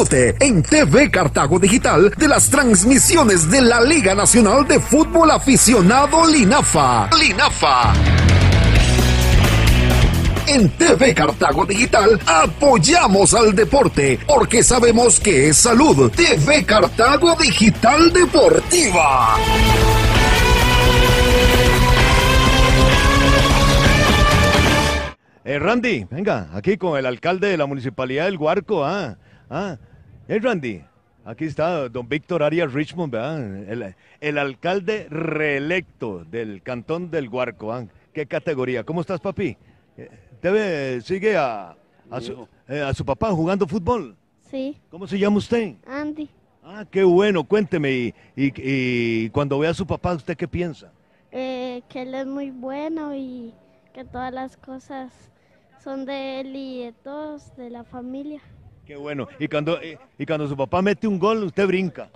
En TV Cartago Digital de las transmisiones de la Liga Nacional de Fútbol Aficionado Linafa. Linafa. En TV Cartago Digital apoyamos al deporte porque sabemos que es salud. TV Cartago Digital Deportiva. Eh, Randy, venga, aquí con el alcalde de la municipalidad del Guarco. Ah, ah. Eh, Randy, aquí está don Víctor Arias Richmond, ¿verdad? El, el alcalde reelecto del cantón del Guarco. ah. ¿Qué categoría? ¿Cómo estás, papi? Eh, ¿Te ve- sigue a, a, su, eh, a su papá jugando fútbol? Sí, ¿Cómo se llama usted? Andy. Ah, qué bueno, cuénteme. Y, y- y cuando ve a su papá, ¿usted qué piensa? eh, que él es muy bueno y que todas las cosas son de él y de todos, de la familia. Qué bueno. Y cuando, y, y cuando su papá mete un gol, usted brinca.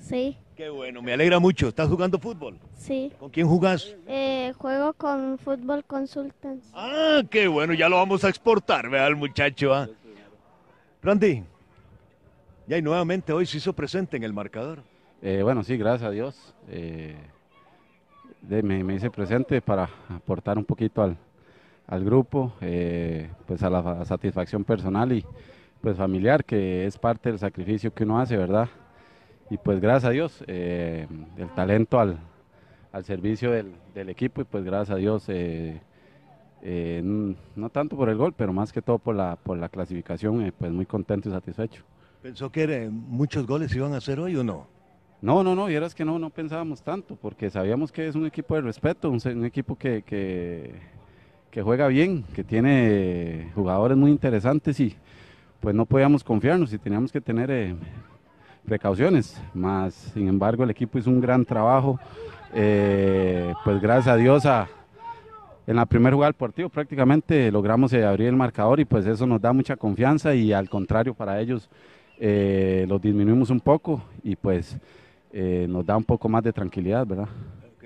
Sí, Qué bueno, me alegra mucho. ¿Estás jugando fútbol? sí. ¿Con quién jugás? Eh, juego con Fútbol Consultants. Ah, qué bueno, ya lo vamos a exportar, vea al muchacho. ah. Randy, ya y nuevamente hoy se hizo presente en el marcador. Eh, bueno, sí, gracias a Dios. Eh, de- me, me hice presente para aportar un poquito al, al grupo, eh, pues a la fa- satisfacción personal y pues familiar, que es parte del sacrificio que uno hace, ¿verdad? Y pues gracias a Dios, eh, el talento al, al servicio del, del equipo y pues gracias a Dios, eh, eh, no tanto por el gol, pero más que todo por la, por la clasificación, pues muy contento y satisfecho. ¿Pensó que muchos goles iban a hacer hoy o no? No, no, no, y era que no, no pensábamos tanto, porque sabíamos que es un equipo de respeto, un equipo que, que, que juega bien, que tiene jugadores muy interesantes y pues no podíamos confiarnos y teníamos que tener eh, precauciones, más sin embargo el equipo hizo un gran trabajo, eh, pues gracias a Dios a, en la primera jugada del partido prácticamente logramos eh, abrir el marcador y pues eso nos da mucha confianza y al contrario para ellos eh, los disminuimos un poco y pues eh, nos da un poco más de tranquilidad, ¿verdad?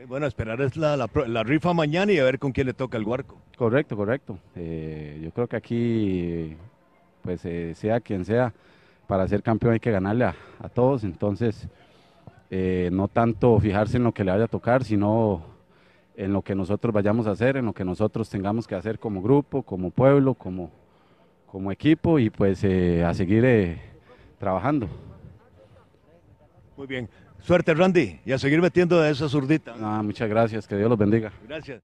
Bueno, esperar es la, la la rifa mañana y a ver con quién le toca el Guarco. Correcto, correcto. Eh, yo creo que aquí, pues eh, sea quien sea, para ser campeón hay que ganarle a, a todos, entonces eh, no tanto fijarse en lo que le vaya a tocar, sino en lo que nosotros vayamos a hacer, en lo que nosotros tengamos que hacer como grupo, como pueblo, como, como equipo y pues eh, a seguir trabajando. Muy bien. Suerte, Randy, y a seguir metiendo de esa zurdita. Ah, muchas gracias, que Dios los bendiga. Gracias.